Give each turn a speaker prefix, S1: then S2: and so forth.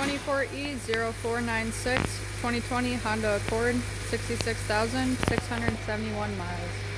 S1: 24E0496 2020 Honda Accord 66,671 miles.